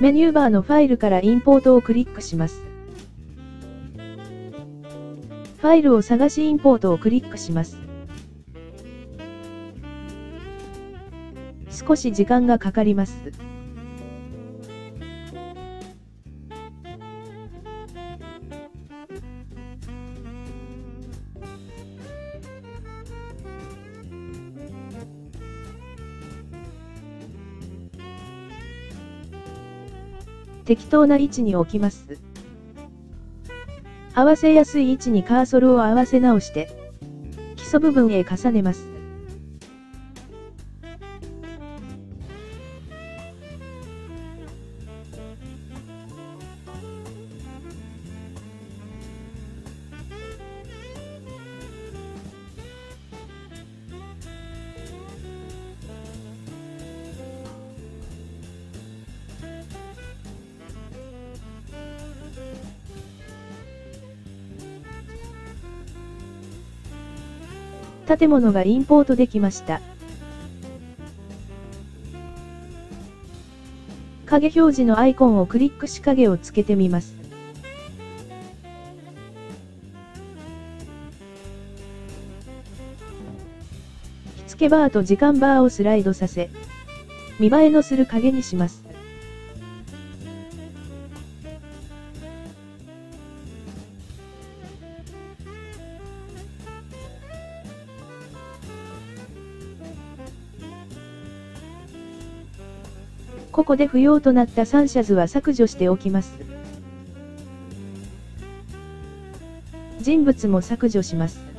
メニューバーのファイルからインポートをクリックします。ファイルを探しインポートをクリックします。少し時間がかかります。適当な位置に置きます。合わせやすい位置にカーソルを合わせ直して、基礎部分へ重ねます。建物がインポートできました。影表示のアイコンをクリックし影をつけてみます。着付けバーと時間バーをスライドさせ、見栄えのする影にします。ここで不要となったサンシャズは削除しておきます。人物も削除します。